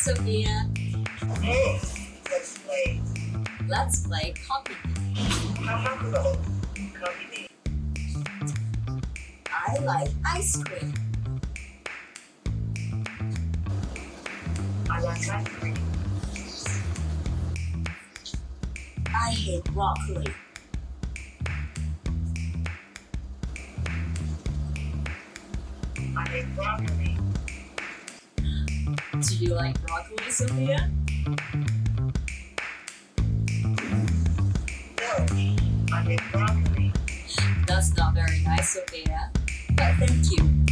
Sophia. Hey, let's play. Let's play Copy Me. Kakako. Copy me. I like ice cream. I like ice cream. I hate broccoli. I hate broccoli. Mm-hmm. Do you like broccoli, Sophia? No, I hate broccoli. That's not very nice, Sophia. But thank you.